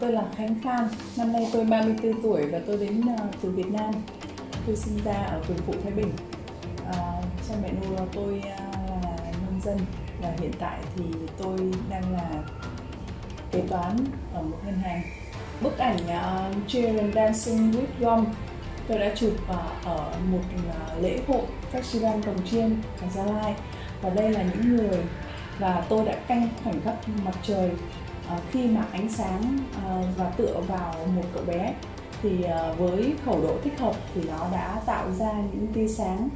tôi là Khánh Phan. Năm nay tôi 34 tuổi và tôi đến ờ, từ Việt Nam. Tôi sinh ra ở Quỳnh Phụ Thái Bình. À, cha mẹ nuôi tôi ờ, là nông dân và hiện tại thì tôi đang là kế toán ở một ngân hàng. Bức ảnh uh, Children Dancing with Gom tôi đã chụp uh, ở một uh, lễ hội festival Cồng Chiên ở Gia Lai và đây là những người và tôi đã canh khoảnh khắc mặt trời Ờ, khi mà ánh sáng ờ, và tựa vào một cậu bé thì ờ, với khẩu độ thích hợp thì nó đã tạo ra những tia sáng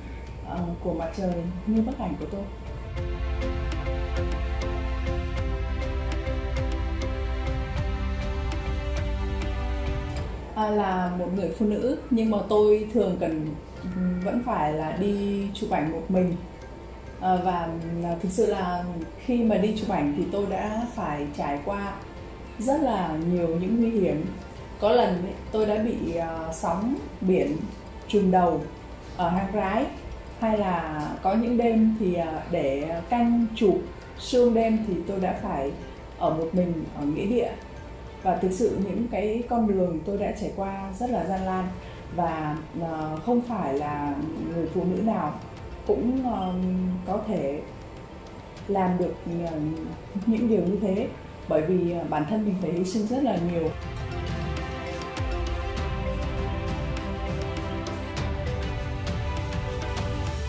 của mặt trời như bức ảnh của tôi. Là một người phụ nữ nhưng mà tôi thường cần vẫn phải là đi chụp ảnh một mình à, và ờ, thực sự là khi mà đi chụp ảnh thì tôi đã phải trải qua rất là nhiều những nguy hiểm. Có lần ấy, tôi đã bị uh, sóng biển trùm đầu ở hang rái. Hay là có những đêm thì uh, để canh chụp sương đêm thì tôi đã phải ở một mình ở nghĩa địa. Và thực sự những cái con đường tôi đã trải qua rất là gian nan và uh, không phải là người phụ nữ nào cũng um, có thể làm được uh, những điều như thế. Bởi vì uh, bản thân mình phải hy sinh rất là nhiều.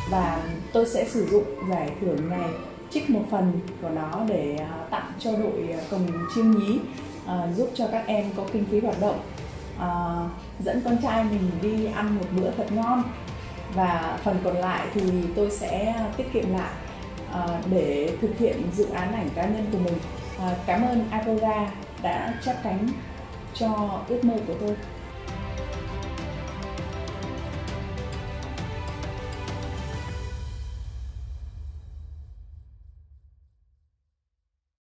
Và tôi sẽ sử dụng giải thưởng này trích một phần của nó để ờ, tặng cho đội ờ, cồng chiêng nhí uh, giúp cho các em có kinh phí hoạt động. Uh, dẫn con trai mình đi ăn một bữa thật ngon và phần còn lại thì tôi sẽ tiết kiệm lại ờ, để thực hiện dự án ảnh cá nhân của mình. Ờ, cảm ơn Agora đã chắp cánh cho ước mơ của tôi.